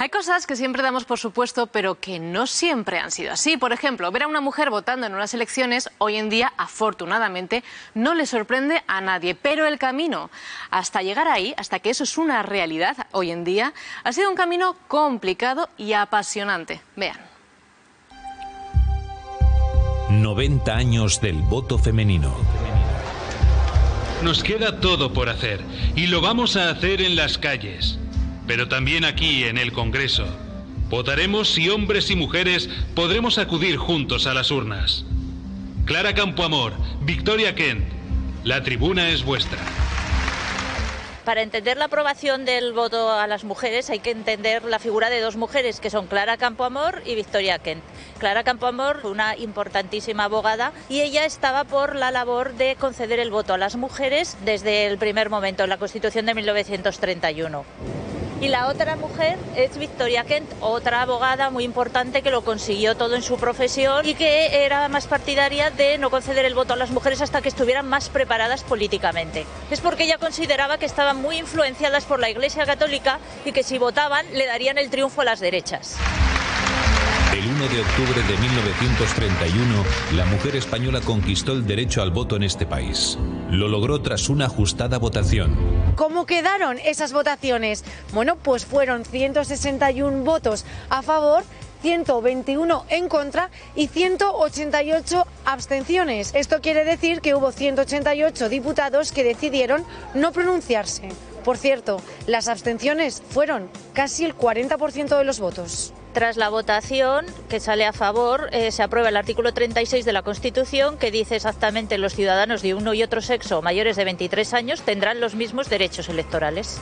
Hay cosas que siempre damos por supuesto, pero que no siempre han sido así. Por ejemplo, ver a una mujer votando en unas elecciones hoy en día, afortunadamente, no le sorprende a nadie. Pero el camino hasta llegar ahí, hasta que eso es una realidad hoy en día, ha sido un camino complicado y apasionante. Vean. 90 años del voto femenino. Nos queda todo por hacer y lo vamos a hacer en las calles pero también aquí en el Congreso. Votaremos si hombres y mujeres podremos acudir juntos a las urnas. Clara Campoamor, Victoria Kent, la tribuna es vuestra. Para entender la aprobación del voto a las mujeres hay que entender la figura de dos mujeres que son Clara Campoamor y Victoria Kent. Clara Campoamor una importantísima abogada y ella estaba por la labor de conceder el voto a las mujeres desde el primer momento en la Constitución de 1931. Y la otra mujer es Victoria Kent, otra abogada muy importante que lo consiguió todo en su profesión y que era más partidaria de no conceder el voto a las mujeres hasta que estuvieran más preparadas políticamente. Es porque ella consideraba que estaban muy influenciadas por la Iglesia Católica y que si votaban le darían el triunfo a las derechas. El 1 de octubre de 1931, la mujer española conquistó el derecho al voto en este país. Lo logró tras una ajustada votación. ¿Cómo quedaron esas votaciones? Bueno, pues fueron 161 votos a favor 121 en contra y 188 abstenciones. Esto quiere decir que hubo 188 diputados que decidieron no pronunciarse. Por cierto, las abstenciones fueron casi el 40% de los votos. Tras la votación que sale a favor, eh, se aprueba el artículo 36 de la Constitución que dice exactamente los ciudadanos de uno y otro sexo mayores de 23 años tendrán los mismos derechos electorales.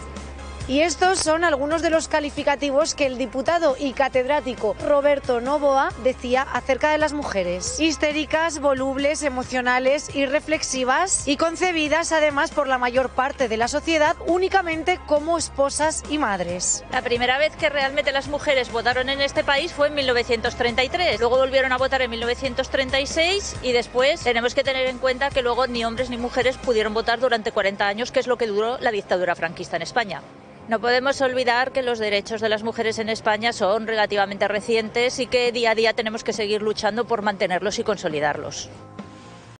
Y estos son algunos de los calificativos que el diputado y catedrático Roberto Novoa decía acerca de las mujeres. Histéricas, volubles, emocionales y reflexivas y concebidas además por la mayor parte de la sociedad únicamente como esposas y madres. La primera vez que realmente las mujeres votaron en este país fue en 1933. Luego volvieron a votar en 1936 y después tenemos que tener en cuenta que luego ni hombres ni mujeres pudieron votar durante 40 años, que es lo que duró la dictadura franquista en España. No podemos olvidar que los derechos de las mujeres en España son relativamente recientes y que día a día tenemos que seguir luchando por mantenerlos y consolidarlos.